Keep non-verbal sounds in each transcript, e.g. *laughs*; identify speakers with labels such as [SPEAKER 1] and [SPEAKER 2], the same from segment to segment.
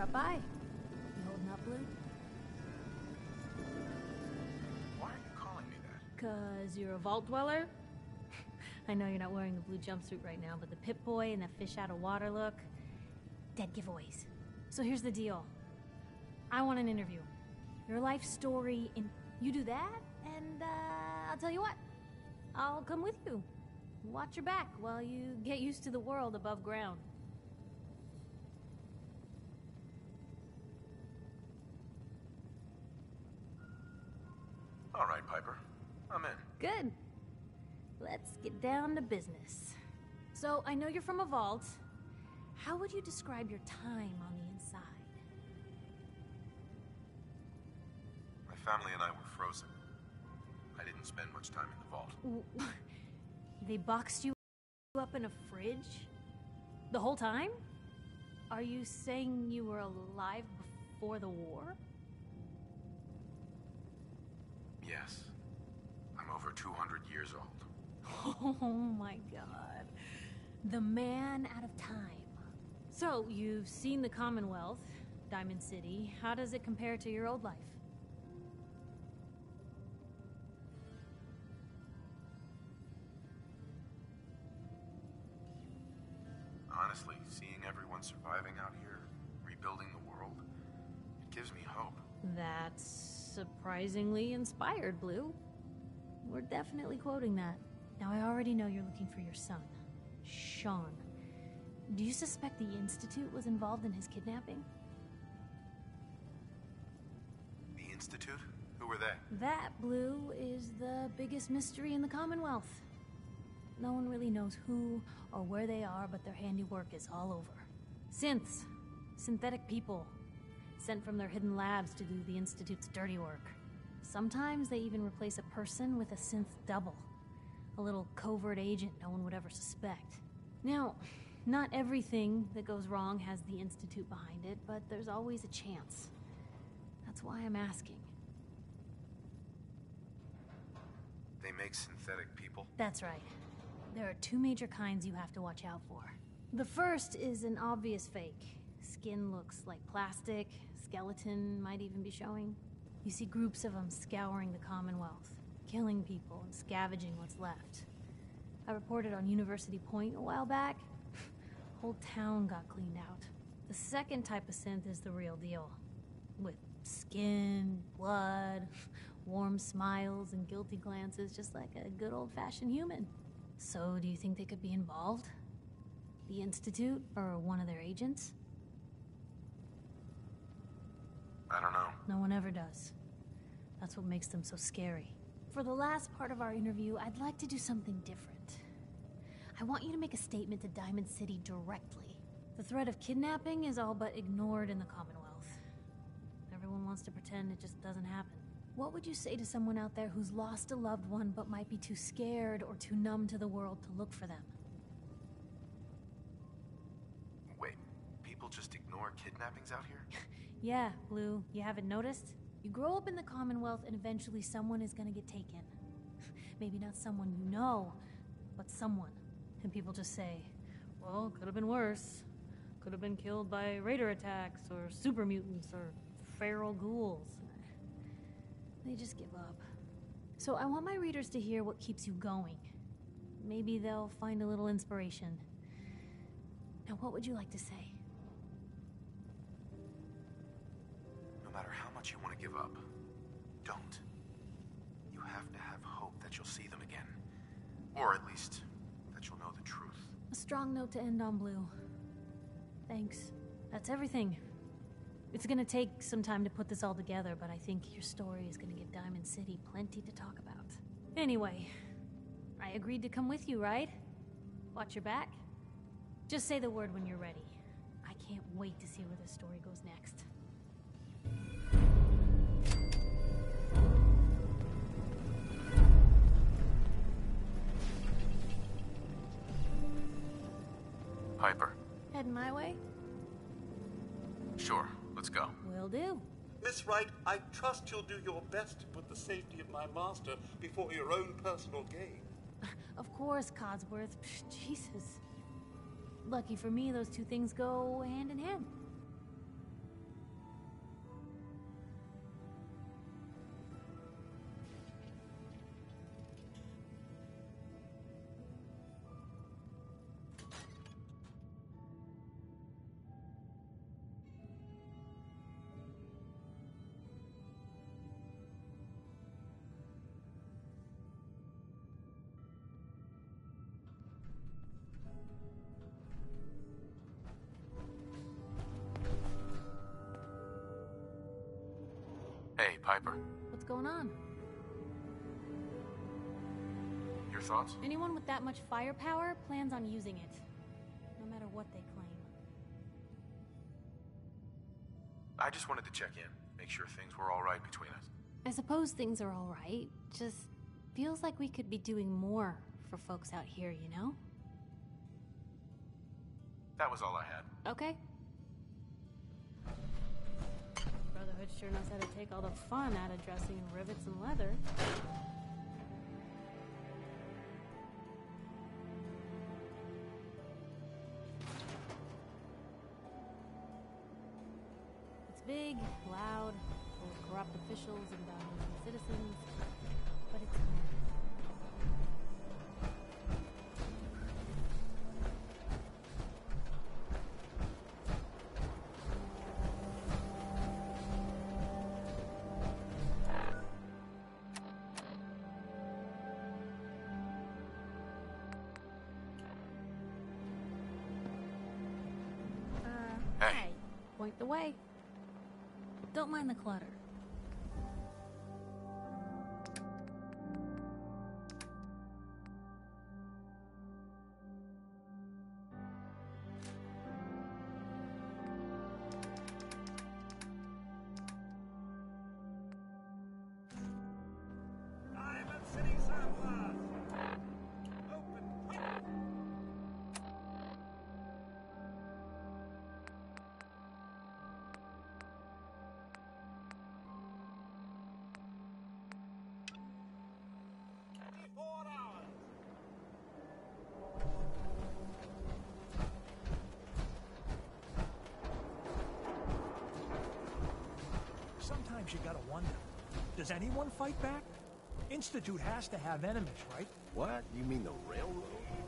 [SPEAKER 1] drop by. You holding up, Blue?
[SPEAKER 2] Why are you calling me that?
[SPEAKER 1] Cause you're a vault dweller? *laughs* I know you're not wearing the blue jumpsuit right now, but the Pip Boy and the fish out of water look. Dead giveaways. So here's the deal. I want an interview. Your life story in you do that, and uh, I'll tell you what. I'll come with you. Watch your back while you get used to the world above ground.
[SPEAKER 2] All right, Piper. I'm in.
[SPEAKER 1] Good. Let's get down to business. So, I know you're from a vault. How would you describe your time on the inside?
[SPEAKER 2] My family and I were frozen. I didn't spend much time in the vault. *laughs*
[SPEAKER 1] They boxed you up in a fridge? The whole time? Are you saying you were alive before the war?
[SPEAKER 2] Yes. I'm over 200 years old. *laughs*
[SPEAKER 1] Oh my god. The man out of time. So, you've seen the Commonwealth, Diamond City. How does it compare to your old life? Surprisingly inspired, Blue. We're definitely quoting that. Now, I already know you're looking for your son, Shaun. Do you suspect the Institute was involved in his kidnapping?
[SPEAKER 2] The Institute? Who were they?
[SPEAKER 1] That, Blue, is the biggest mystery in the Commonwealth. No one really knows who or where they are, but their handiwork is all over. Synths. Synthetic people. Sent from their hidden labs to do the Institute's dirty work. Sometimes they even replace a person with a synth double. A little covert agent no one would ever suspect. Now, not everything that goes wrong has the Institute behind it, but there's always a chance. That's why I'm asking.
[SPEAKER 2] They make synthetic people?
[SPEAKER 1] That's right. There are two major kinds you have to watch out for. The first is an obvious fake. Skin looks like plastic, skeleton might even be showing. You see groups of them scouring the Commonwealth, killing people and scavenging what's left. I reported on University Point a while back. *laughs* Whole town got cleaned out. The second type of synth is the real deal. With skin, blood, *laughs* warm smiles, and guilty glances, just like a good old fashioned human. So, do you think they could be involved? The Institute or one of their agents?
[SPEAKER 2] I don't know.
[SPEAKER 1] No one ever does. That's what makes them so scary. For the last part of our interview, I'd like to do something different. I want you to make a statement to Diamond City directly. The threat of kidnapping is all but ignored in the Commonwealth. Everyone wants to pretend it just doesn't happen. What would you say to someone out there who's lost a loved one but might be too scared or too numb to the world to look for them?
[SPEAKER 2] Wait, people just ignore kidnappings out here? *laughs*
[SPEAKER 1] Yeah, Blue, you haven't noticed? You grow up in the Commonwealth and eventually someone is gonna get taken. *laughs* Maybe not someone you know, but someone. And people just say, well, could have been worse. Could have been killed by raider attacks, or super mutants, or feral ghouls. They just give up. So I want my readers to hear what keeps you going. Maybe they'll find a little inspiration. Now, what would you like to say?
[SPEAKER 2] Give up, don't. You have to have hope that you'll see them again. Or at least, that you'll know the truth.
[SPEAKER 1] A strong note to end on, Blue. Thanks. That's everything. It's gonna take some time to put this all together, but I think your story is gonna give Diamond City plenty to talk about. Anyway, I agreed to come with you, right? Watch your back. Just say the word when you're ready. I can't wait to see where this story goes next.
[SPEAKER 2] Piper.
[SPEAKER 1] Heading my way?
[SPEAKER 2] Sure, let's go.
[SPEAKER 1] Will do.
[SPEAKER 3] Miss Wright, I trust you'll do your best to put the safety of my master before your own personal gain.
[SPEAKER 1] Of course, Codsworth. Psh, Jesus. Lucky for me, those two things go hand in hand.
[SPEAKER 2] Piper.
[SPEAKER 1] What's going on?
[SPEAKER 2] Your thoughts?
[SPEAKER 1] Anyone with that much firepower plans on using it. No matter what they claim.
[SPEAKER 2] I just wanted to check in, make sure things were all right between us.
[SPEAKER 1] I suppose things are alright. Just feels like we could be doing more for folks out here, you know?
[SPEAKER 2] That was all I had.
[SPEAKER 1] Okay. Brotherhood sure knows how to take all the fun out of dressing in rivets and leather. It's big, loud, full of corrupt officials and dominating citizens, Point the way. Don't mind the clutter.
[SPEAKER 4] Sometimes you gotta wonder, does anyone fight back? Institute has to have enemies, right?
[SPEAKER 5] What? You mean the railroad?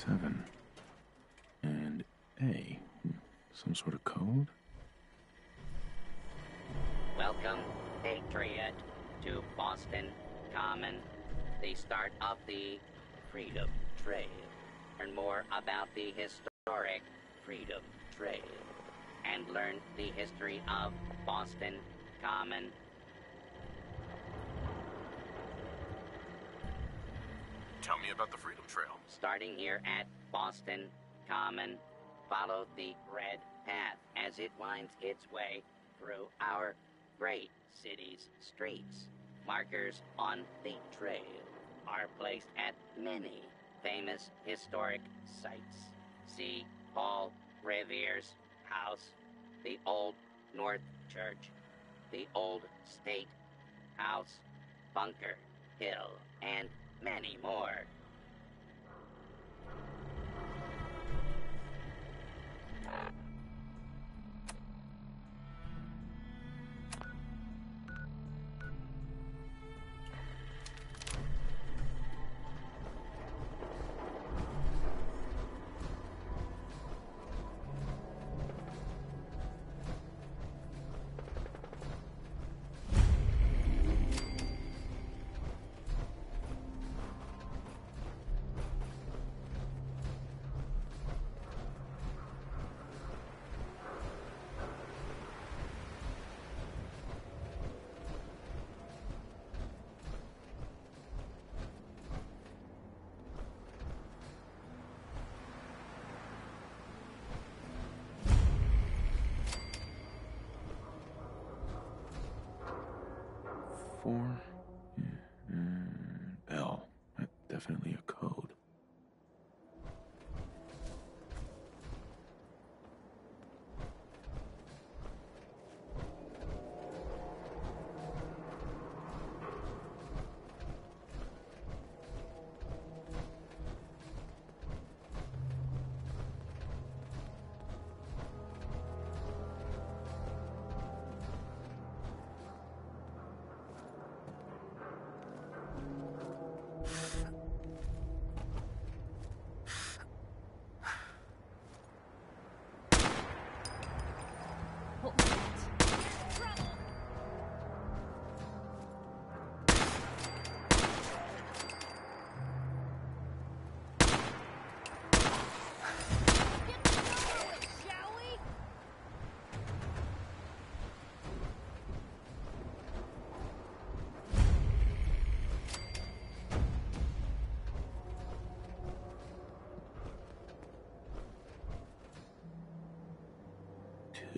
[SPEAKER 4] seven. And
[SPEAKER 5] A. Some sort of
[SPEAKER 2] code?
[SPEAKER 6] Welcome, Patriot, to Boston Common, the start of the Freedom Trail. Learn more about the historic Freedom Trail and learn the history of Boston Common.
[SPEAKER 2] Tell me about the Freedom Trail.
[SPEAKER 6] Starting here at Boston Common, follow the red path as it winds its way through our great city's streets. Markers on the trail are placed at many famous historic sites. See Paul Revere's house, the Old North Church, the Old State House, Bunker Hill, and many more.
[SPEAKER 2] Four. Mm, L. Definitely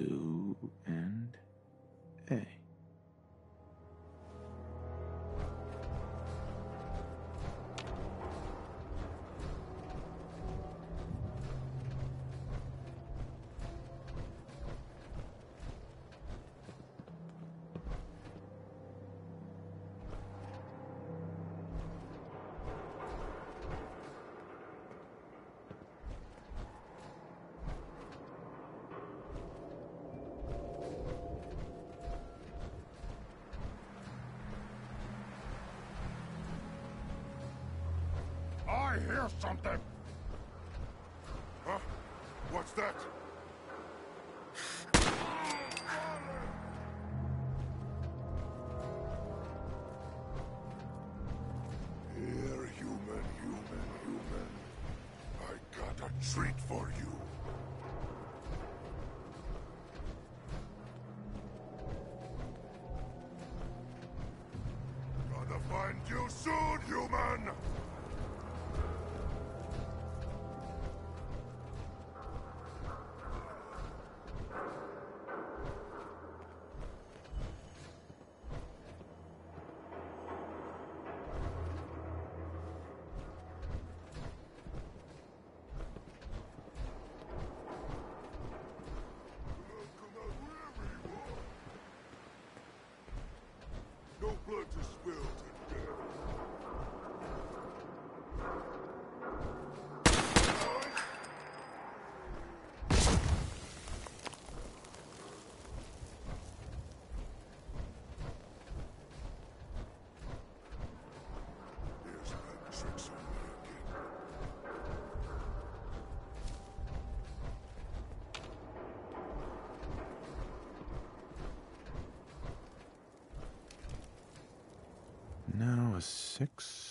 [SPEAKER 2] Two
[SPEAKER 7] hear something! Huh? What's that? No blood
[SPEAKER 8] six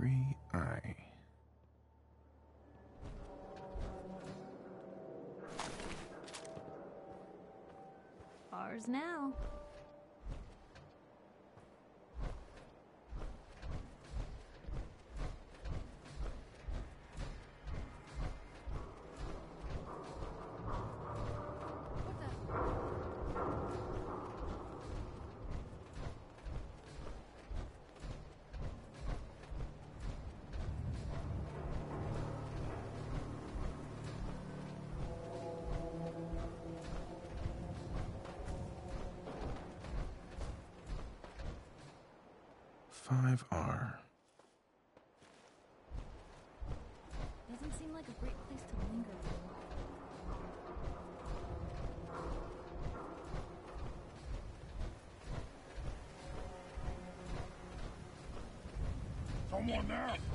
[SPEAKER 8] Three I.
[SPEAKER 1] Ours now.
[SPEAKER 8] Five R.
[SPEAKER 1] Doesn't seem like a great place to linger.
[SPEAKER 7] Someone there!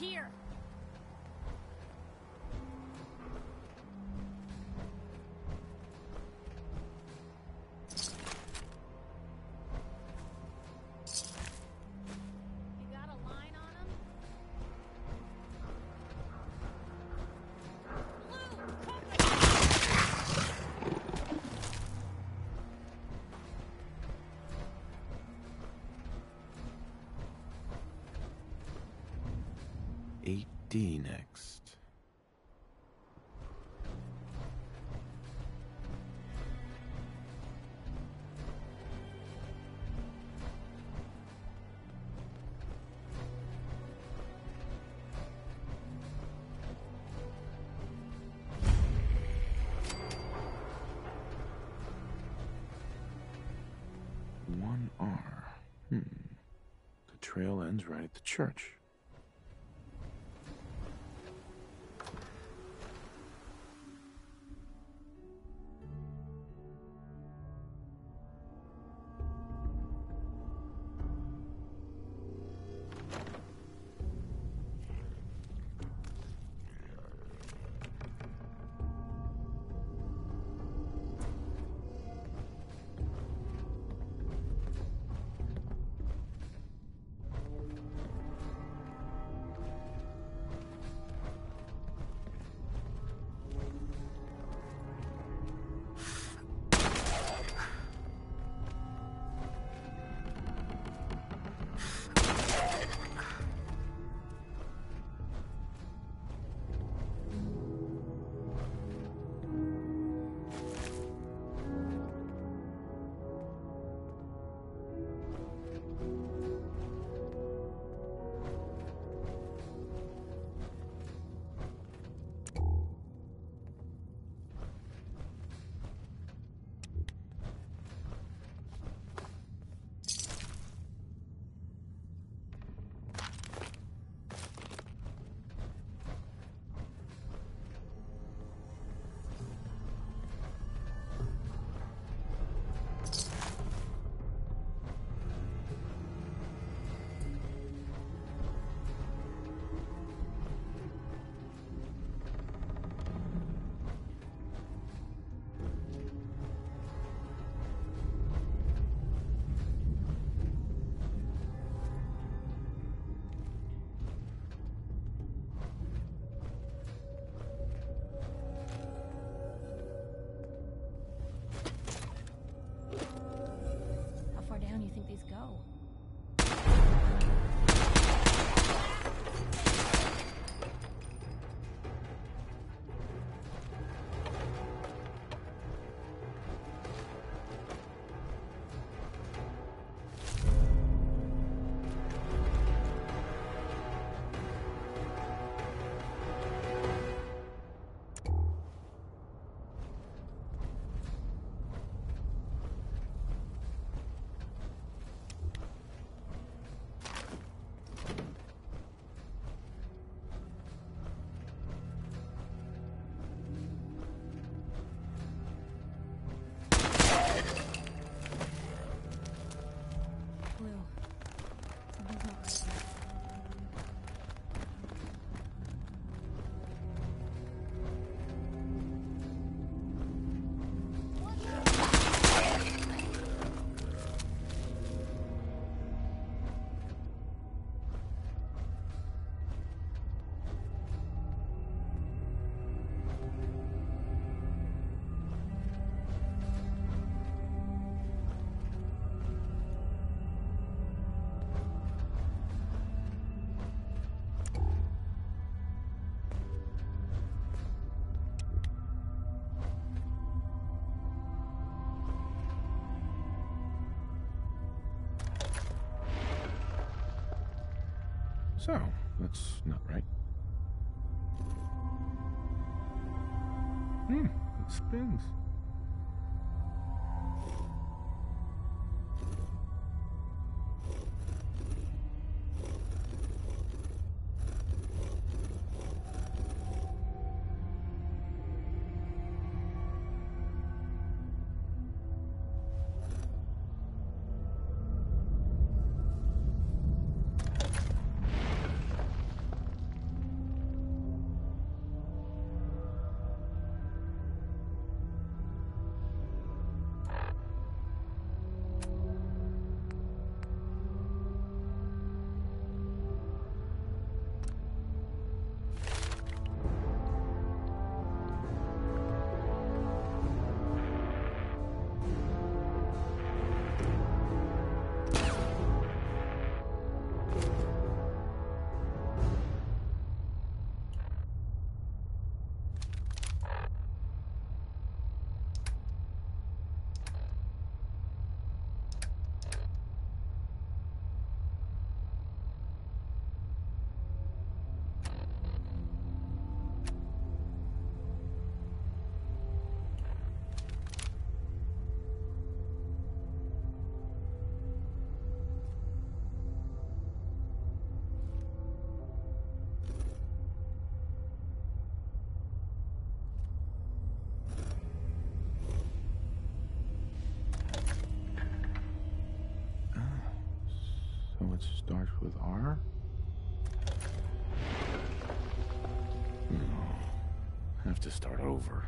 [SPEAKER 1] Here!
[SPEAKER 8] D next. One R. Hmm. The trail ends right at the church. So, that's not right. Hmm, it spins. Starts with R? Have to start over.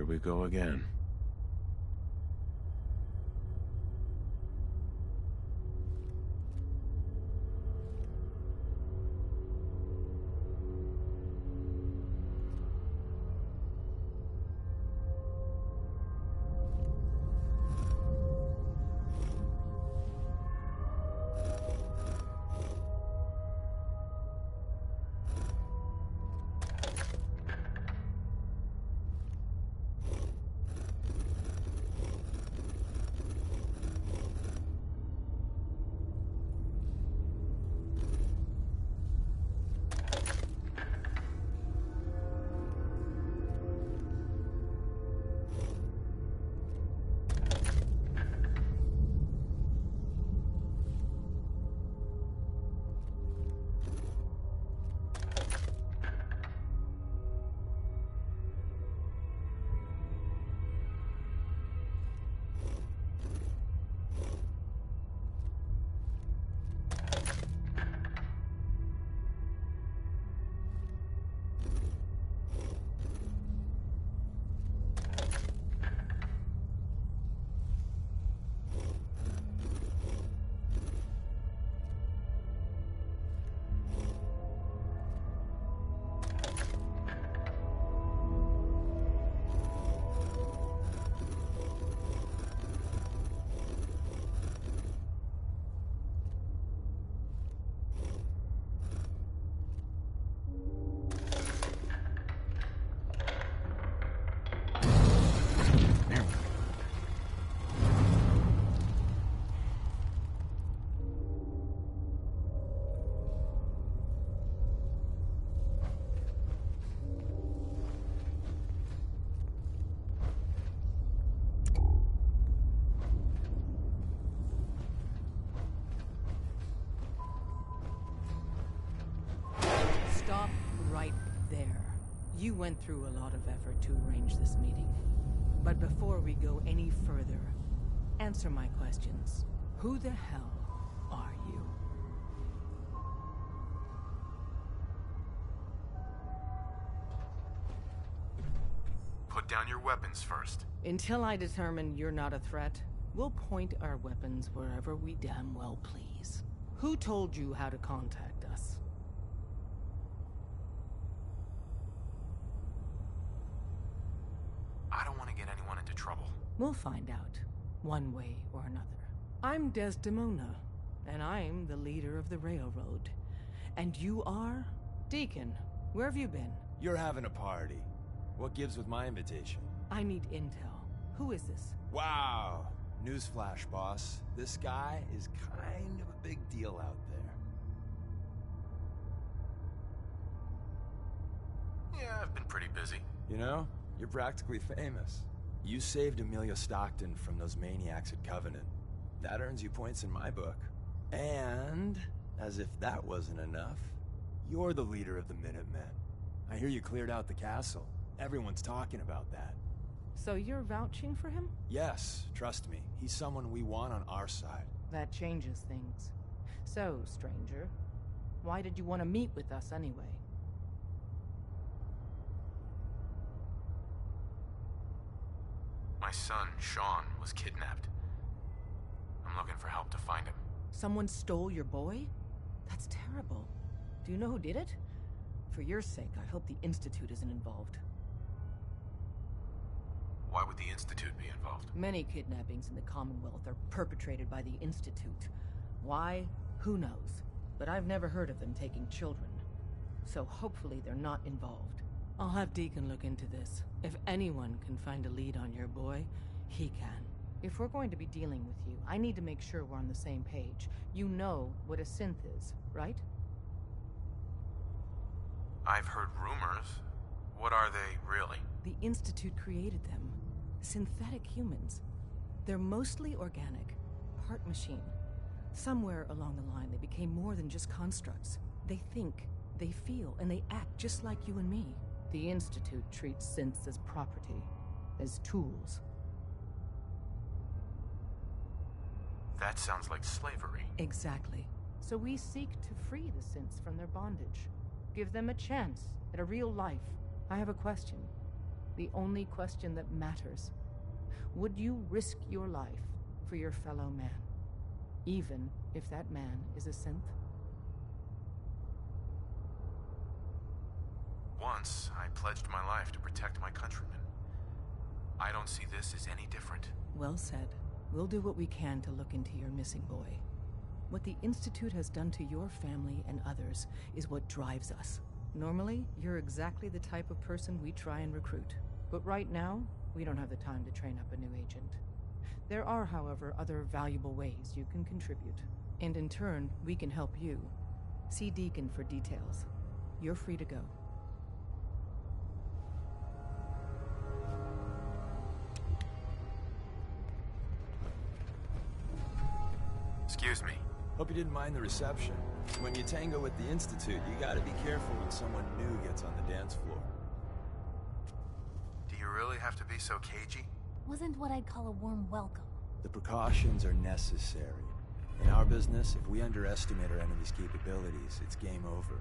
[SPEAKER 8] Here we go again.
[SPEAKER 9] Went through a lot of effort to arrange this meeting. But before we go any further, answer my questions. Who the hell are you?
[SPEAKER 2] Put down your weapons first.
[SPEAKER 9] Until I determine you're not a threat, we'll point our weapons wherever we damn well please. Who told you how to contact us?
[SPEAKER 2] I don't want to get anyone into trouble.
[SPEAKER 9] We'll find out, one way or another. I'm Desdemona, and I'm the leader of the Railroad. And you are? Deacon, where have you been?
[SPEAKER 10] You're having a party. What gives with my invitation?
[SPEAKER 9] I need intel. Who is this?
[SPEAKER 10] Wow. Newsflash, boss. This guy is kind of a big deal out there.
[SPEAKER 2] Yeah, I've been pretty busy.
[SPEAKER 10] You know, you're practically famous. You saved Amelia Stockton from those maniacs at Covenant. That earns you points in my book. And, as if that wasn't enough, you're the leader of the Minutemen. I hear you cleared out the castle. Everyone's talking about that.
[SPEAKER 9] So you're vouching for him?
[SPEAKER 10] Yes, trust me. He's someone we want on our side.
[SPEAKER 9] That changes things. So, stranger, why did you want to meet with us anyway?
[SPEAKER 2] My son, Shaun, was kidnapped. I'm looking for help to find him.
[SPEAKER 9] Someone stole your boy? That's terrible. Do you know who did it? For your sake, I hope the Institute isn't involved.
[SPEAKER 2] Why would the Institute be involved?
[SPEAKER 9] Many kidnappings in the Commonwealth are perpetrated by the Institute. Why? Who knows? But I've never heard of them taking children. So hopefully they're not involved. I'll have Deacon look into this. If anyone can find a lead on your boy, he can. If we're going to be dealing with you, I need to make sure we're on the same page. You know what a synth is, right?
[SPEAKER 2] I've heard rumors. What are they, really?
[SPEAKER 9] The Institute created them. Synthetic humans. They're mostly organic, part machine. Somewhere along the line, they became more than just constructs. They think, they feel, and they act just like you and me. The Institute treats synths as property, as tools.
[SPEAKER 2] That sounds like slavery.
[SPEAKER 9] Exactly. So we seek to free the synths from their bondage. Give them a chance at a real life. I have a question. The only question that matters. Would you risk your life for your fellow man? Even if that man is a synth?
[SPEAKER 2] Once, I pledged my life to protect my countrymen. I don't see this as any different.
[SPEAKER 9] Well said. We'll do what we can to look into your missing boy. What the Institute has done to your family and others is what drives us. Normally, you're exactly the type of person we try and recruit. But right now, we don't have the time to train up a new agent. There are, however, other valuable ways you can contribute. And in turn, we can help you. See Deacon for details. You're free to go.
[SPEAKER 10] Hope you didn't mind the reception. When you tango with the Institute, you gotta be careful when someone new gets on the dance floor.
[SPEAKER 2] Do you really have to be so cagey?
[SPEAKER 1] Wasn't what I'd call a warm welcome.
[SPEAKER 10] The precautions are necessary. In our business, if we underestimate our enemy's capabilities, it's game over.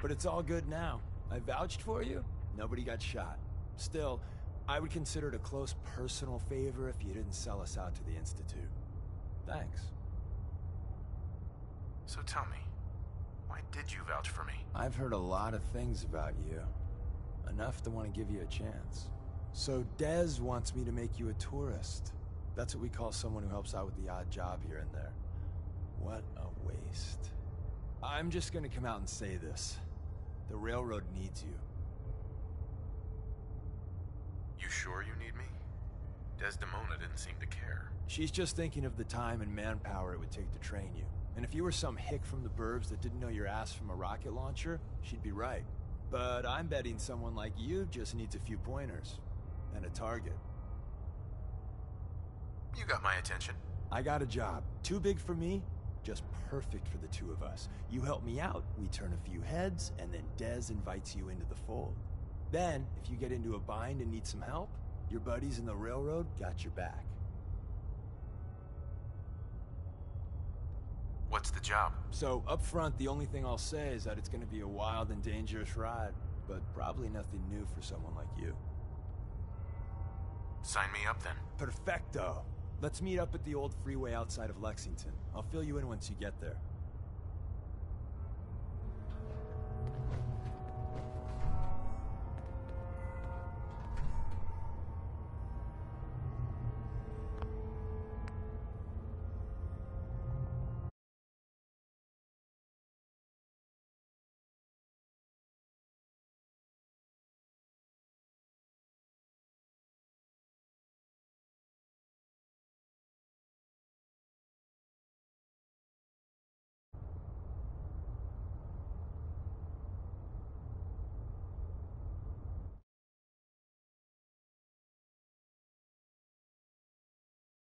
[SPEAKER 10] But it's all good now. I vouched for you. Nobody got shot. Still, I would consider it a close personal favor if you didn't sell us out to the Institute. Thanks.
[SPEAKER 2] So tell me, why did you vouch for me?
[SPEAKER 10] I've heard a lot of things about you. Enough to want to give you a chance. So Dez wants me to make you a tourist. That's what we call someone who helps out with the odd job here and there. What a waste. I'm just gonna come out and say this. The railroad needs you.
[SPEAKER 2] You sure you need me? Desdemona didn't seem to care.
[SPEAKER 10] She's just thinking of the time and manpower it would take to train you. And if you were some hick from the burbs that didn't know your ass from a rocket launcher, she'd be right. But I'm betting someone like you just needs a few pointers. And a target.
[SPEAKER 2] You got my attention.
[SPEAKER 10] I got a job. Too big for me, Just perfect for the two of us. You help me out, we turn a few heads, and then Dez invites you into the fold. Then, if you get into a bind and need some help, your buddies in the railroad got your back.
[SPEAKER 2] What's the job?
[SPEAKER 10] So, up front, the only thing I'll say is that it's gonna be a wild and dangerous ride, but probably nothing new for someone like you.
[SPEAKER 2] Sign me up then.
[SPEAKER 10] Perfecto. Let's meet up at the old freeway outside of Lexington. I'll fill you in once you get there.